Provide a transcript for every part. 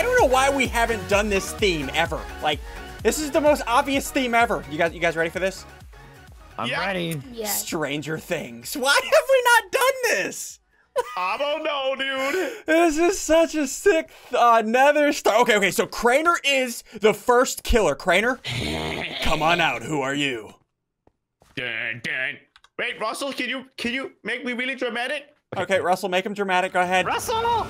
I don't know why we haven't done this theme ever. Like, this is the most obvious theme ever. You guys, you guys ready for this? I'm Yeah. ready. Yes. Stranger Things. Why have we not done this? I don't know, dude. This is such a sick uh, nether star. Okay, okay, so Crainer is the first killer. Crainer, come on out. Who are you? Dun, dun. Wait, Russell, can you can you make me really dramatic? Okay, Russell, make him dramatic. Go ahead. Russell!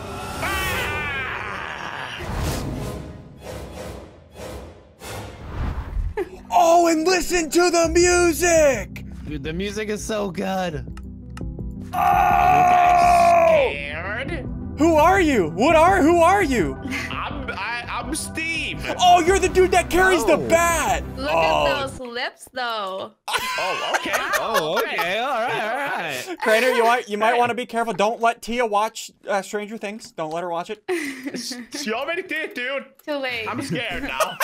Oh, and listen to the music. Dude, the music is so good. Oh! Scared? Who are you? What are? Who are you? I'm I, I'm Steve. Oh, you're the dude that carries the Oh. bat. Look oh. at those lips, though. Oh, okay. Oh, okay. All right, all right. Crainer, you might you might want to be careful. Don't let Thea watch uh, Stranger Things. Don't let her watch it. She already did, dude. Too late. I'm scared now.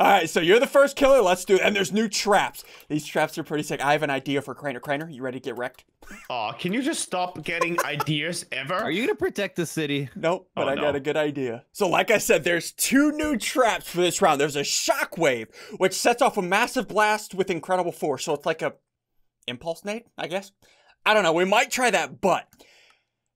All right, so you're the first killer. Let's do it. And there's new traps. These traps are pretty sick. I have an idea for Crainer. Crainer, you ready to get wrecked? Oh, can you just stop getting ideas ever? Are you gonna protect the city? Nope, but Oh, I got a good idea. So, like I said, there's two new traps for this round. There's a shockwave, which sets off a massive blast with incredible force. So it's like a impulse nade, I guess. I don't know. We might try that, but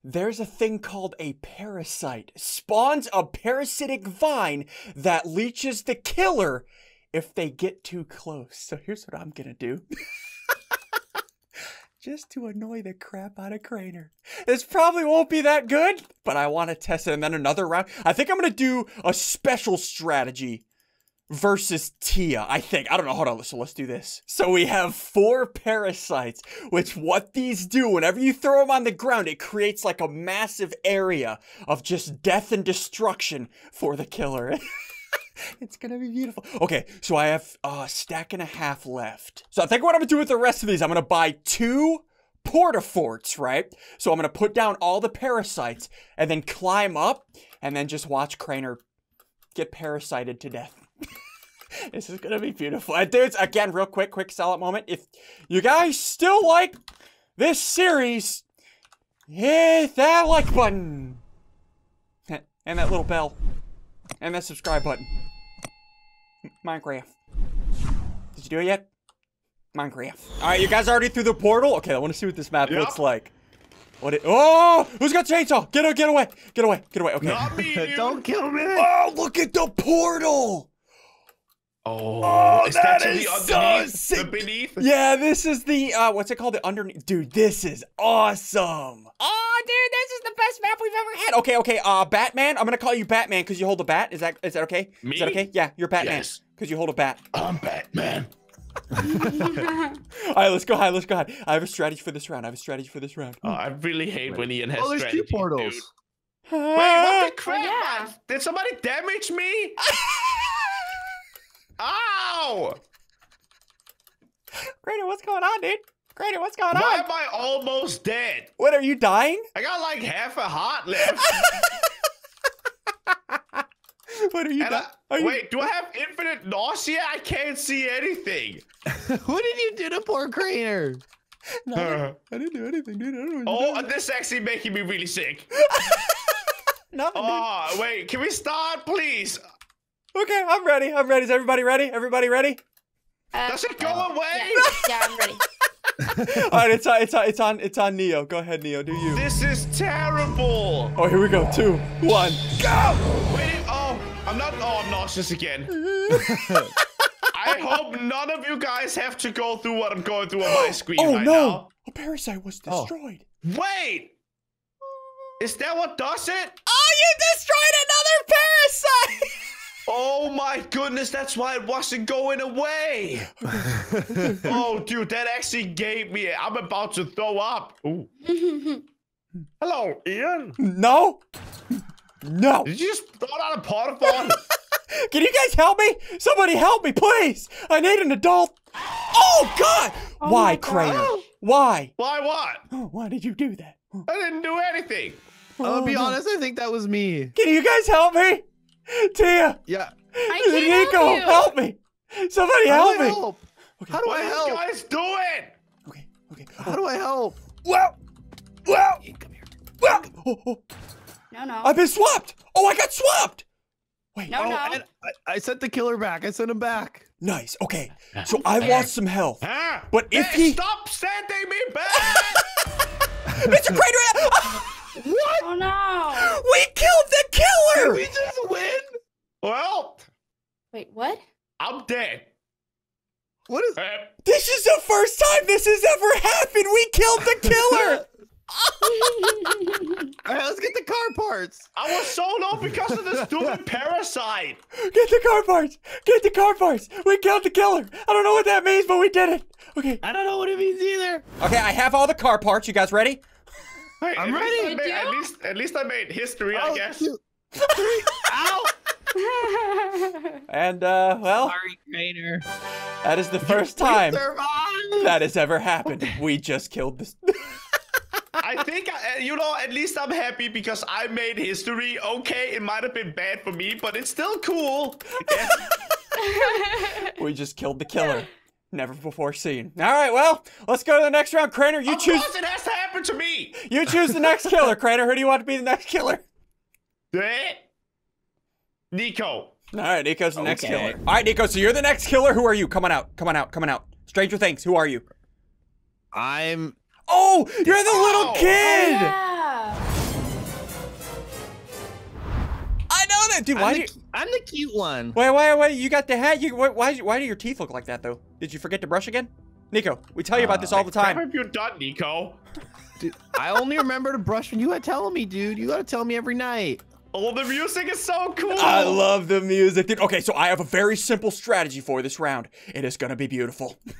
there's a thing called a parasite. Spawns a parasitic vine that leeches the killer if they get too close. So here's what I'm gonna do. Just to annoy the crap out of Crainer. This probably won't be that good, but I want to test it. And then another round. I think I'm gonna do a special strategy versus Thea. I think. I don't know. Hold on. So let's do this. So we have four parasites, which what these do, whenever you throw them on the ground, it creates like a massive area of just death and destruction for the killer. it's gonna be beautiful. Okay, so I have uh, a stack and a half left. So I think what I'm gonna do with the rest of these, I'm gonna buy two portaforts, right? So I'm gonna put down all the parasites and then climb up and then just watch Crainer get parasited to death. This is gonna be beautiful. And dudes, again, real quick, quick sell out moment. If you guys still like this series, hit that like button. And that little bell. And that subscribe button. Minecraft. Did you do it yet? Minecraft. Alright, you guys already through the portal? Okay, I want to see what this map Yep. looks like. What it- Oh! Who's got chainsaw? Get, out, get away! Get away! Get away! Okay. Not me, dude. Don't kill me! Oh, look at the portal! Oh, Oh, is that that, is the so sick. The beneath? Yeah, this is the uh what's it called? The underneath dude, this is awesome. Oh dude, this is the best map we've ever had. Okay, okay, uh Batman, I'm gonna call you Batman because you hold a bat. Is that is that okay? Me? Is that okay? Yeah, you're Batman. Yes. Because you hold a bat. I'm Batman. Alright, let's go high, let's go high. I have a strategy for this round. I have a strategy for this round. Oh, I really hate when Ian has Oh, there's two portals. dude. Wait, what the crap? yeah. Did somebody damage me? Ow! Crater, what's going on, dude? Crater, what's going Why on? Why am I almost dead? What are you dying? I got like half a heart left. What are you And dying? I, wait, do I have infinite nausea? I can't see anything. what did you do to poor Crainer? No, I didn't do anything, dude. I don't oh, know what Oh, you're and this is actually making me really sick. doing. Nothing, dude. Oh, wait, can we start, please? Okay, I'm ready. I'm ready. Is everybody ready? Everybody ready? Uh, Does it go yeah. away? Yeah, I'm ready. All right, it's on. It's on. It's on. It's on Neo. Go ahead, Neo. Do you? This is terrible. Oh, here we go. Two, one, go! Wait, oh, I'm not. Oh, I'm nauseous again. I hope none of you guys have to go through what I'm going through on my screen Oh right no! A parasite was Oh. destroyed. now. Wait, is that what does it? Oh, you destroyed another parasite! Oh my goodness, that's why it wasn't going away. oh, dude, that actually gave me. I'm about to throw up. Ooh. Hello, Ian. no. No. Did you just throw out a portafort? Can you guys help me? Somebody help me, please. I need an adult. Oh God! Oh why, my God. Crainer? Why? Why what? Oh, why did you do that? Oh, I didn't do anything. Oh, I'll be no. honest, I think that was me. Can you guys help me? Thea, Yeah. I can't Nico, help you. help me. Somebody help me! How help do I me. help? How do What I are you help? guys doing? Okay, okay. How do I help? Well, well, Ian, come here. well. Oh, oh. No, no. I've been swapped. Oh, I got swapped. Wait. No, oh, no. and I, I sent the killer back. I sent him back. Nice. Okay. So I lost some health. Huh? But if Hey, he- stop sending me back! Mr. Crater, What? Oh no. we killed the Did we just win? well, Wait, what? I'm dead. What is? Uh, This is the first time this has ever happened. We killed the killer. All right, let's get the car parts. I was so low because of this stupid parasite. Get the car parts. Get the car parts. We killed the killer. I don't know what that means, but we did it. Okay. I don't know what it means either. Okay, I have all the car parts. You guys ready? Hey, I'm at least ready. I made- You at least, at least I made history, I Oh, guess. three. Ow! And uh, well, Sorry, Crainer. that is the first We time that has ever happened. We just killed this. I think, I, you know, at least I'm happy because I made history. Okay, it might have been bad for me, but it's still cool. I guess. we just killed the killer. Never before seen. All right, well, let's go to the next round. Crainer, you of choose. course it has to happen to me. You choose the next killer. Crainer, who do you want to be the next killer? Nico. All right, Nico's the next killer. All right, Nico, so you're the next killer. Who are you? Come on out. Come on out. Come on out. Stranger Things. Who are you? I'm. Oh, you're the little Oh. kid. yeah. I know dude. Why I'm do you? the, I'm the cute one. Wait, wait, wait! You got the hat. You why? Why, why do your teeth look like that though? Did you forget to brush again? Nico, we tell you about uh, this all the What time. have you done, Nico? Dude, I only remember to brush when you gotta tell me, dude. You gotta tell me every night. Oh, the music is so cool. I love the music, dude. Okay, so I have a very simple strategy for this round. It is gonna be beautiful.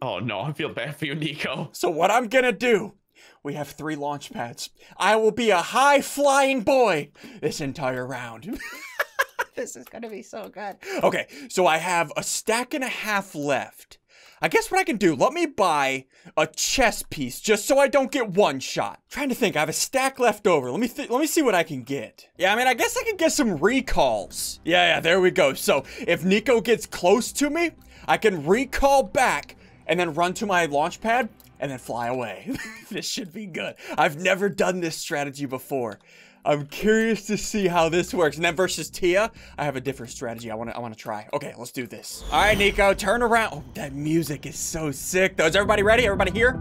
Oh no, I feel bad for you, Nico. So what I'm gonna do? We have three launch pads. I will be a high flying boy this entire round. this is gonna be so good. Okay, so I have a stack and a half left. I guess what I can do, let me buy a chess piece just so I don't get one shot. trying to think, I have a stack left over. Let me let me see what I can get. Yeah, I mean, I guess I can get some recalls. Yeah, yeah, there we go. So if Nico gets close to me, I can recall back and then run to my launch pad and then fly away. this should be good. I've never done this strategy before. I'm curious to see how this works. And then versus Thea, I have a different strategy. I want to I want to try. Okay, let's do this. All right, Nico, turn around. Oh, that music is so sick. Though, is everybody ready? Everybody here?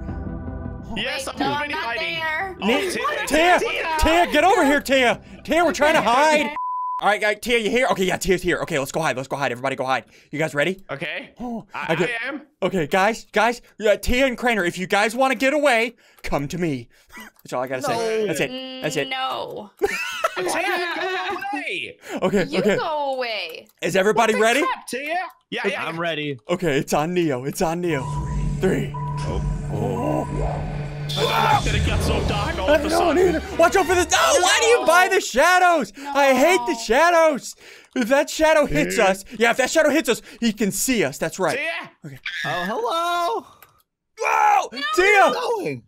Yes, Wait, I'm no, I'm already not hiding. there. Oh, Thea, Thea, Thea, get over here, Thea. Thea, we're trying to hide. Okay. All right, guys, Thea, you here? Okay, yeah, Thea's here. Okay, let's go hide. Let's go hide. Everybody go hide. You guys ready? Okay. Oh, I, get- I am. Okay, guys, guys, yeah, Thea and Crainer, if you guys want to get away, come to me. That's all I gotta say. That's it. Mm, That's it. No. Thea, go away. Okay, You okay. go away. Is everybody ready? Crap, Thea. Yeah, yeah. I'm ready. Okay, it's on Neo. It's on Neo. Three. Oh, oh. I don't like that it got so dark all I of a don't sudden. either. Watch out for the. Oh, why do you buy the shadows? I hate the shadows. If that shadow hits us, yeah, if that shadow hits us, he can see us. That's right. Thea. Oh, hello. Whoa! Thea! Going.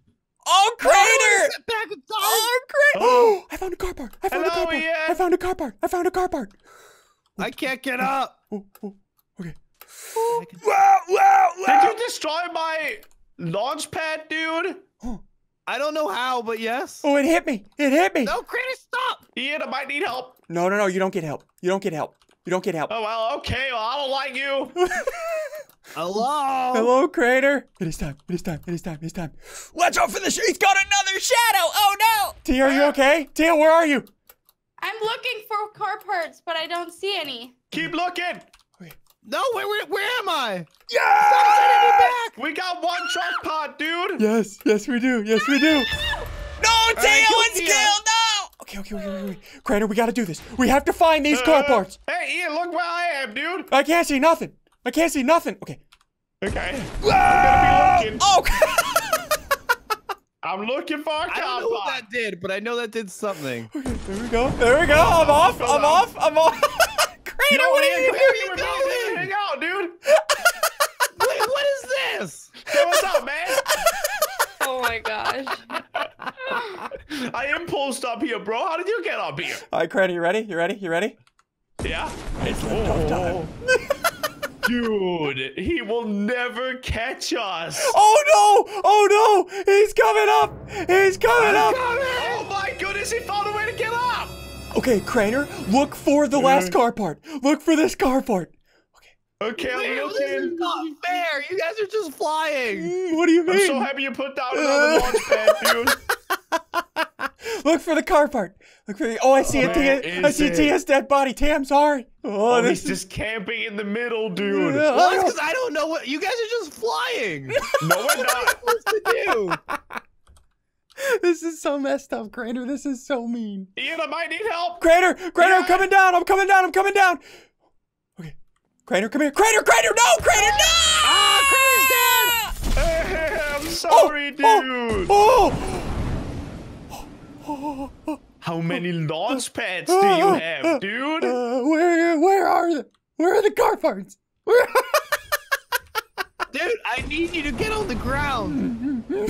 Oh, Crater! Step back in time. Oh, Crater! Oh, I found a car part. I found a Hello, car part. Ian. I found a car part. I found a car part. I can't get up. Oh, oh, oh. okay. I can- Wow, wow, Did you destroy my launch pad, dude? Oh. I don't know how, but yes. Oh, it hit me. It hit me. No, Crater, stop. Ian, I might need help. No, no, no. You don't get help. You don't get help. You don't get help. Oh, well, okay. Well, I don't like you. Hello. Hello, Crater. It is time. It is time. It is time. It is time. Watch out for the. Sh- he's got another shadow. Oh no. Thea, are you ah. okay? Thea, where are you? I'm looking for car parts, but I don't see any. Keep looking. No, where, where, where am I? Yeah. We got one truck pod, dude. Yes, yes, we do. Yes, we do. No, Thea right, kill killed. No. Okay, okay, okay, okay. okay. Crater, we gotta do this. We have to find these car Uh, parts. Hey, Ian, look where I am, dude. I can't see nothing. I can't see nothing. Okay. Okay. I'm gonna be looking. Oh. I'm looking for a I car I don't know what pod. that did, but I know that did something. Okay, there we go. There we go. I'm off. I'm off. I'm off. Crater, Yo, what are Ian, you come doing? here with me. Hang out, dude. Wait, what is this? What's up, man? Oh my gosh. I impulsed up here, bro. How did you get up here? All right, Crater, you ready? You ready? You ready? Yeah. It's liftoff oh. time. Dude, he will never catch us. Oh no! Oh no! He's coming up! He's coming up! Oh my goodness, he found a way to get up. Okay, Crainer, look for the last car part. Look for this car part. Okay, I'm This is not fair. You guys are just flying. Mm, what do you mean? I'm so happy you put down another launch pad, dude. Look for the car part. Look for the. Oh, I see it. Where Thea. I see it? Thea's dead body. Thea, I'm sorry. Oh, Oh, this he's is. just camping in the middle, dude. Yeah, Well, I don't- because I don't know what you guys are just flying. No, we're not. supposed to do? This is so messed up, Crainer. This is so mean. Ian, I might need help. Crainer, Crainer, I'm coming down. I'm coming down. I'm coming down. Okay, Crainer, come here. Crater, Crater, no, Crater, no! Ah, Crainer's dead. I'm sorry, dude. Oh, How many launch pads do you have, dude? uh, where, where are the, where are the car parts? Where? Dude, I need you to get on the ground.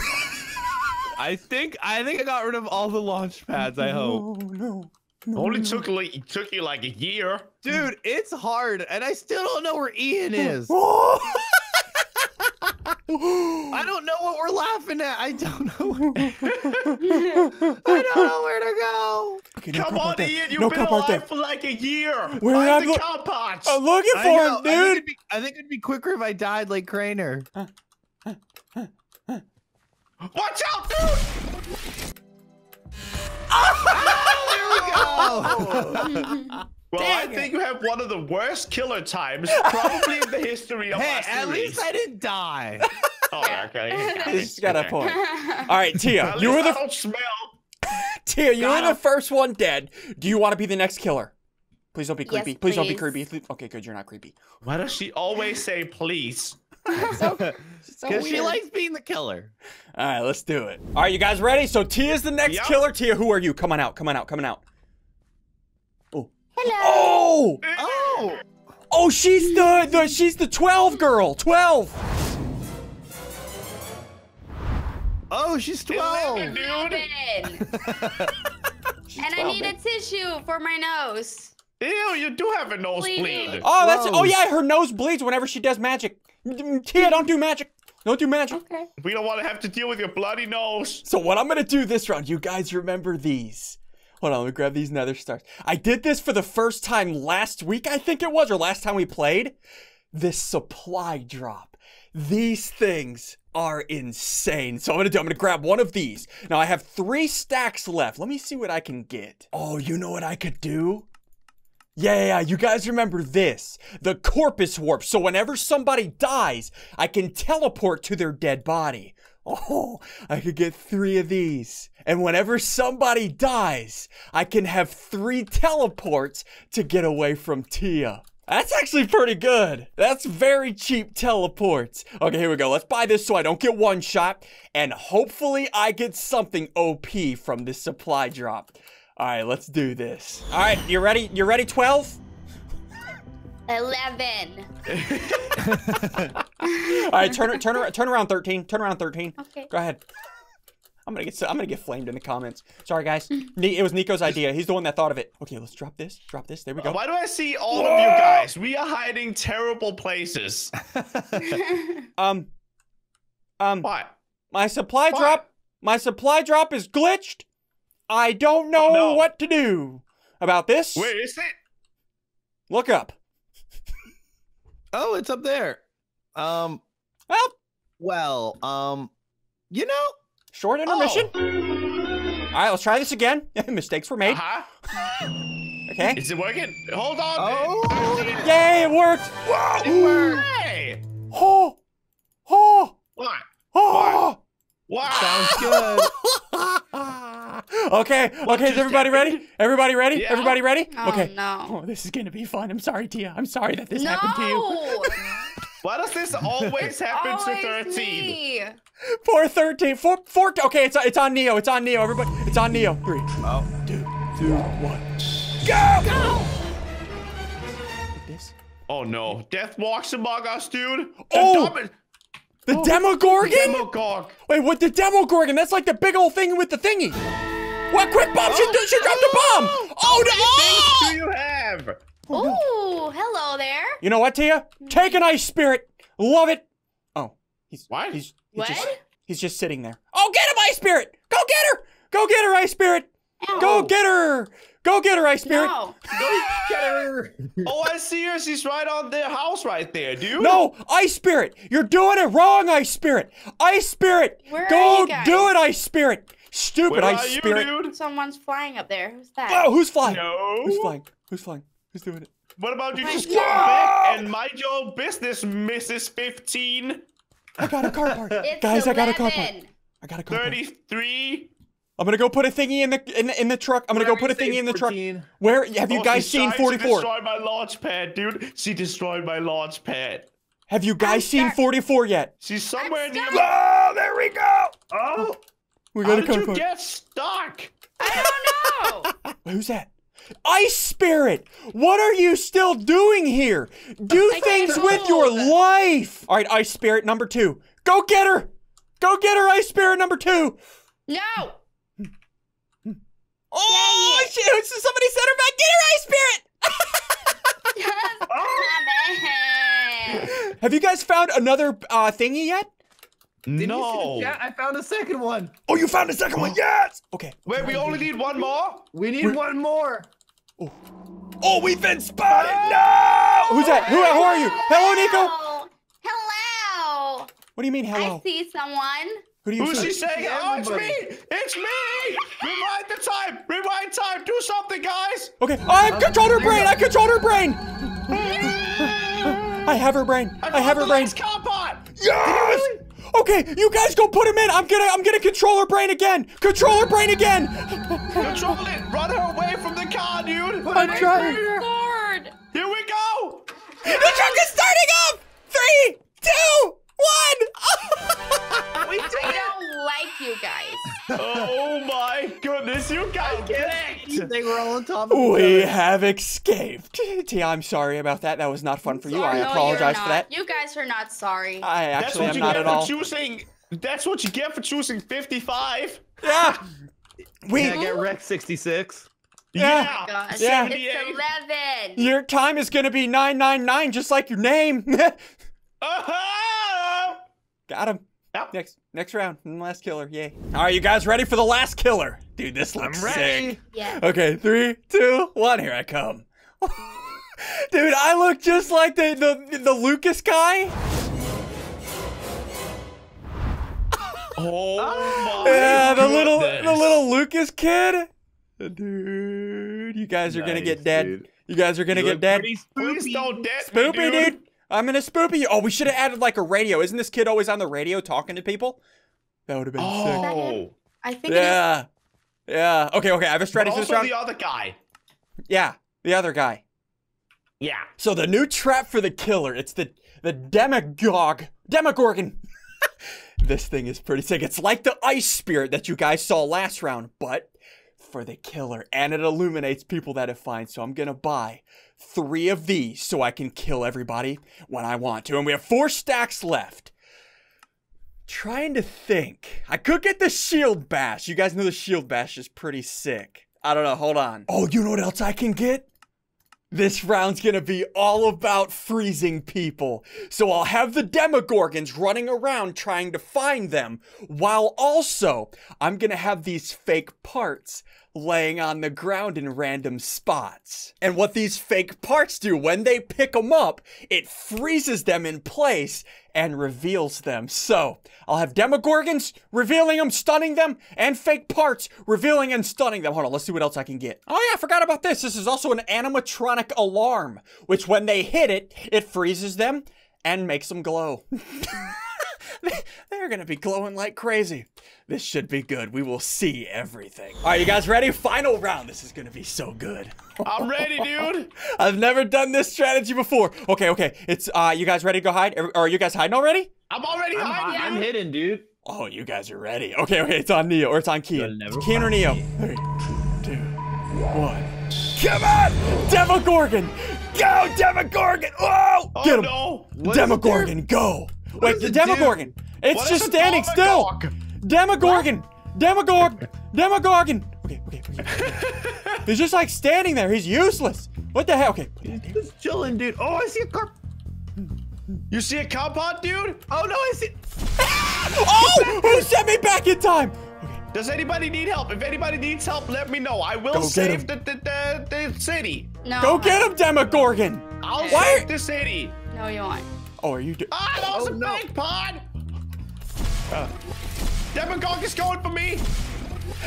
I think I think I got rid of all the launch pads. I hope. Oh no. no. Only took like it took you like a year. Dude, it's hard, and I still don't know where Ian is. I don't know what we're laughing at. I don't know. I don't know where to go. Okay, no Come on, there. Ian, you've no been car part there. alive for like a year. Where Find the lo- car. I'm looking for know. him, I think, dude. be, I think it'd be quicker if I died like Crainer. Watch out, dude! Oh, Oh. Well, I Dang think you have one of the worst killer times probably in the history of hey, our at least I didn't die. Oh, okay. got it. He's got a point. All right, Thea, you least were I the don't smell. Thea, you were Got the first one dead. Do you want to be the next killer? Please don't be Yes, creepy. please don't be creepy. Okay, good. You're not creepy. Why does she always say please? Because she likes being the killer. All right, let's do it. All right, you guys ready? So Thea's the next Yep. killer. Thea, who are you? Come on out. Come on out. Coming out. Hello. Oh, Oh, oh, she's the the she's the twelve girl. Twelve. oh, she's 12. dude. Eleven. She's And I need man. a tissue for my nose. Ew, you do have a nosebleed. Bleeding. Oh, that's oh yeah, her nose bleeds whenever she does magic. Mm, Thea, don't do magic. Don't do magic. Okay. We don't want to have to deal with your bloody nose. So what I'm gonna do this round, you guys remember these. Hold on, let me grab these nether stars. I did this for the first time last week, I think it was, or last time we played. This supply drop. These things are insane. So I'm gonna do, I'm gonna grab one of these. Now I have three stacks left. Let me see what I can get. Oh, you know what I could do? Yeah, yeah, you guys remember this. The corpus warp. So whenever somebody dies, I can teleport to their dead body. Oh, I could get three of these. And whenever somebody dies, I can have three teleports to get away from Thea. That's actually pretty good. That's very cheap teleports. Okay, here we go. Let's buy this so I don't get one shot. And hopefully I get something OP from this supply drop. All right, let's do this. All right, you ready? You ready, 12? Eleven. All right, turn turn turn around 13. Turn around 13. Okay. Go ahead. I'm gonna get I'm gonna get flamed in the comments. Sorry guys. It was Nico's idea. He's the one that thought of it. Okay, let's drop this. Drop this. There we go. Why do I see all of you guys? We are hiding terrible places. Um, um, What? my supply What? drop. My supply drop is glitched. I don't know no. what to do about this. Where is it? Look up. Oh, it's up there. Um, Well, well, um, you know, short intermission. All right, let's try this again. Mistakes were made. Uh-huh. Okay. Is it working? Hold on. Oh. Yay, it worked. It worked. Hey. Oh, oh, What? oh. What? sounds good. okay, okay, is just everybody ready? Everybody ready? Yeah. Everybody ready? Oh, okay. no. Oh, this is gonna be fun. I'm sorry, Thea. I'm sorry that this no. happened to you. Why does this always happen to 13? me. Four thirteen. Four four. Okay, it's it's on Neo. It's on Neo. Everybody, it's on Neo. Three, Oh, two, two, one. Go! Go! This. Oh no. Death walks among us, dude. The Oh! dumb- The Oh, Demogorgon? Demogorg. Wait, what? The Demogorgon? That's like the big old thing with the thingy. What? Quick, bomb! She, oh, she dropped a bomb. Oh no! Things do you have? Ooh, hello there. You know what, Thea? Take an ice spirit. Love it. Oh, he's What? He's, he's What? Just, he's just sitting there. Oh, get him, ice spirit. Go get her. Go get her, ice spirit. Go get her. Go get her, Ice Spirit. No. Get her. Oh, I see her. She's right on the house right there, dude. No, Ice Spirit, you're doing it wrong, Ice Spirit. Ice Spirit, Where are go you guys? do it, Ice Spirit. Stupid Where Ice are you, Spirit. dude? Someone's flying up there. Who's that? Oh, who's flying? No. Who's flying? Who's flying? Who's doing it? What about you oh just God. go back and mind your own business, Mrs. 15? I got a car part. It's Guys, I got a car 11. part. I got a car part. 33? I'm gonna go put a thingy in the in, the- in the truck. I'm gonna go put a thingy in the truck. Where have you Oh, guys she's seen trying to 44? destroy my launch pad, dude. She destroyed my launch pad. Have you guys I'm seen stuck. 44 yet? She's somewhere I'm near stuck. Oh, there we go. Oh, We how got a did you part. get stuck? I don't know. Who's that? Ice Spirit! What are you still doing here? Do I things with your life! Alright, Ice Spirit number two. Go get her! Go get her, Ice Spirit number two! no. Oh, Dang shit! Somebody sent her back! Get her, Ice Spirit! Damn it. Have you guys found another uh, thingy yet? No. Yeah, I found a second one. Oh, you found a second one! Yes! Okay. Wait, we only need one more? We need one more. Oh, Oh, we've been spotted! No! Who's that? Who, who are you? Hello, Nico! Hello. Hello. What do you mean, hello? I see someone. Who do you Who's see? she saying? Oh, it's me! It's me! Rewind the time! Rewind time! Do something, guys! Okay, I controlled her brain! I controlled her brain! I have her brain. I have her brain. Car part. Yes! Okay, you guys go put him in. I'm gonna I'm gonna control her brain again. Control her brain again. Control it! Run her away from the car, dude! I'm trying. Sword. Here we go! The truck is starting up. Three, two, one. I don't like you guys. Oh my goodness, you guys get it! They were all on top of we each other. have escaped. Thea, I'm sorry about that. That was not fun for you. I No, you're apologize not. for that. You guys are not sorry. I That's actually what am you not get at for all. choosing. That's what you get for choosing 55. Yeah. We. Can I get Rex 66? Yeah. Gosh, Yeah. it's 11. Your time is gonna be 999, just like your name. Uh-huh. Got him. Yep. Next, next round, last killer. Yay! All right, you guys ready for the last killer? Dude, this looks I'm ready. sick. Yes. Okay, three, two, one. Here I come. Dude, I look just like the the the Lucas guy. Oh my Yeah, the little the little Lucas kid. Dude, you guys are gonna get dead. dude. You guys are gonna You get dead. pretty Please don't dead me, Spoopy, dude. I'm gonna spoopy you. Oh, we should have added like a radio. Isn't this kid always on the radio talking to people? That would have been oh. sick. Oh. I think Yeah. Yeah. Okay, okay. I have a But strategy for this also round. the other guy. Yeah, the other guy. Yeah. So the new trap for the killer, it's the the demagogue, demogorgon. this thing is pretty sick. It's like the ice spirit that you guys saw last round, but for the killer, and it illuminates people that it finds. So I'm gonna buy three of these so I can kill everybody when I want to. And we have four stacks left. Trying to think. I could get the shield bash. You guys know the shield bash is pretty sick. I don't know. Hold on. Oh, you know what else I can get? This round's gonna be all about freezing people. So I'll have the Demogorgons running around trying to find them, while also I'm gonna have these fake parts laying on the ground in random spots. And what these fake parts do, when they pick them up, it freezes them in place and reveals them. So I'll have Demogorgons revealing them, stunning them, and fake parts revealing and stunning them. Hold on, let's see what else I can get. Oh yeah, I forgot about this. This is also an animatronic alarm, which when they hit it, it freezes them and makes them glow. They're gonna be glowing like crazy. This should be good. We will see everything. All right, you guys ready? Final round. This is gonna be so good. I'm ready, dude. I've never done this strategy before. Okay, okay. It's uh, you guys ready to go hide? Are are you guys hiding already? I'm already I'm, hiding. I'm hidden, dude. Oh, you guys are ready. Okay, okay. It's on Neo or it's on Kian. You'll never It's Kian or Neo. me. Three, two, one. Come on, Demogorgon! Go, Demogorgon! Whoa! Oh Get him, no. What Demogorgon! Go! Wait, the it do? Demogorgon! It's What just standing still. Demogorg? Demogorgon! Demogorgon! Demogorgon! Okay, okay, okay. He's just like standing there. He's useless. What the hell? Okay. He's Just chilling, dude. Oh, I see a car. You see a compound, dude? Oh no, I see. Oh! Who sent me back in time? Okay, Does anybody need help? If anybody needs help, let me know. I will Go save the, the, the, the city. No. Go get him, Demogorgon! I'll Why- save the city. No, you won't. Oh, are you do- Ah, that was Oh, a no. fake pod. Uh, Demogorg is going for me.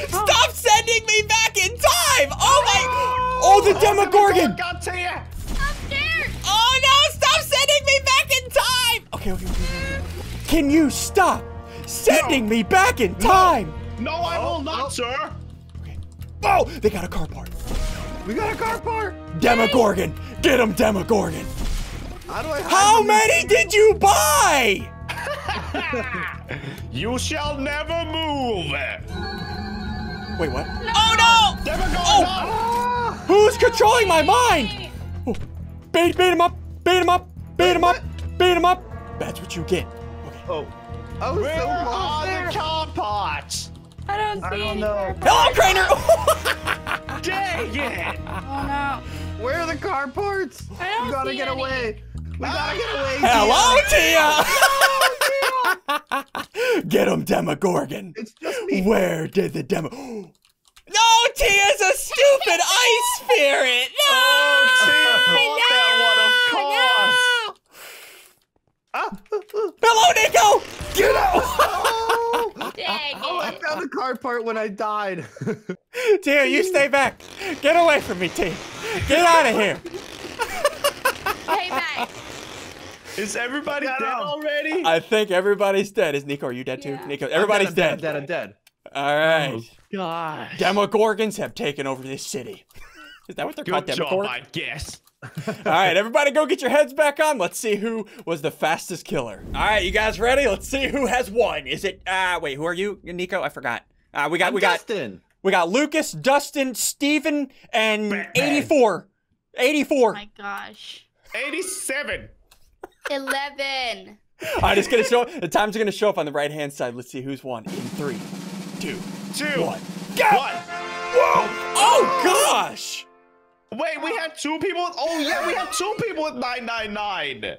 Stop sending me back in time! Oh my! Oh, the Demogorgon! got to you. I'm scared. Oh no! Stop sending me back in time! Okay, okay, okay. okay, okay. Can you stop sending me back in time? No, I will oh, not, oh. sir. Okay. Oh, they got a car part. We got a car part. Demogorgon, get him, Demogorgon. How do I How from many did you buy? You shall never move. Wait, what? Oh no! Demogorgon, Oh! no! Who's controlling my mind? Oh, beat, beat him up, beat him up, beat him up, beat him up. That's what you get. Okay. Oh. I was Where so are close the car parts? I don't see I don't any know. Hello, Crainer. Dang it! Oh no. Where are the car parts? I don't we gotta see get any. away. We gotta get away. Hello, Thea. get him, Demogorgon. It's just me. Where did the demo? No, Thea's a stupid ice spirit. No. Oh, Thea bought that one, of course. Ah. Hello, Nico. Get out. Oh, Dang oh, I found the car part when I died. Thea, you stay back. Get away from me, Thea. Get out of here. Hey, back. Is everybody dead him. already? I think everybody's dead. Is Nico? Are you dead too? Yeah. Nico, everybody's I'm dead. dead. I'm dead. All right. Gosh. Demogorgons have taken over this city. Is that what they're called? Good job, Demogorgons? I guess. All right, everybody go get your heads back on. Let's see who was the fastest killer. All right, you guys ready? Let's see who has won. Is it uh wait, who are you? Nico? I forgot. Uh we got I'm we got Dustin. we got Lucas, Dustin, Steven, and Batman. 84. 84. Oh my gosh. 87. 11. All right, it's gonna show the time's are gonna show up on the right hand side. Let's see who's won in three, two, two, one, one. Go! One. Whoa! Oh gosh! Wait, we had two people. With, oh yeah, we had two people with 999.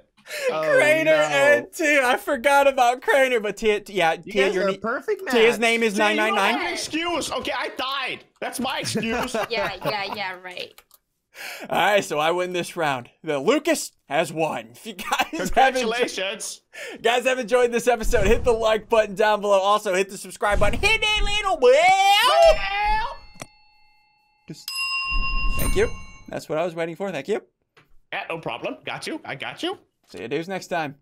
Oh, Crainer no. and Thea. I forgot about Crainer, but Thea, yeah, You Thea, guys your are a perfect match. Thea's name is See, you don't have 999. excuse. Okay, I died. That's my excuse. Yeah, yeah, yeah, right. All right, so I win this round. The Lucas has won. If you guys have, enjoyed, Congratulations. guys have enjoyed this episode, hit the like button down below. Also, hit the subscribe button. Hit that little bell. Just thank you. That's what I was waiting for. Thank you. Yeah, no problem. Got you. I got you. See you dudes next time.